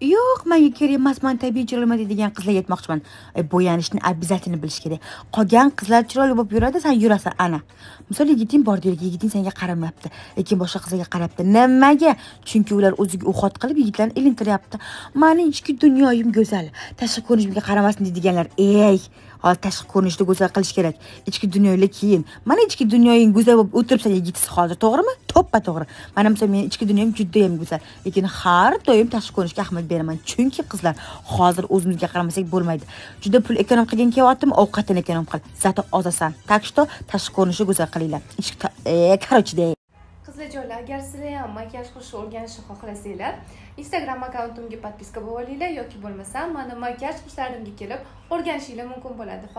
yo'q manga kerak emas man tabiiy chiroyliman deydigan qizlarga aytmoqchiman e, bo'yanishni обязательно bilish kerak. Qolgan qizlar chiroyli bo'lib yuradi san yurasan ana. Misol yigiting bor deylik yigiting senga qaramayapti lekin boshqa qizlarga qarayapti nimaga? Chunki ular o'ziga uxot qilib yigitlarni ilintiryapti. Mani ichki dunyoyim go'zal. Tashqi ko'rinishimga qaramasin deydiganlar ey hozir tashqi ko'rinishni go'zal qilish kerak. Ichki dunyoyla keyin mana ichki dunyoying go'zal bo'lib o'tiribsan yigitsiz hozir to'g'rimi? To'ppa to'g'ri. Mana misol meni ichki dunyom judayam go'zal. Lekin har doim tashqi ko'rinishga ahamiyat beraman. Chunki qizlar hozir o'zimizga qaramasak bo'lmaydi. Juda pul ekonom qilgin kelyaptimi? Ovqatini ekonom qil zato ozasan. Так что tashqi ko'rinishni go'zal qilinglar. Ichki короче e, dey qizlarjonlar agar sizlar ham makiyaj qilishni o'rganishni xohlasanglar instagram akkauntimga подписка bo'lib olinglar yoki bo'lmasa mani makiyaj kurslarimga kelib o'rganishinglar mumkin bo'ladi.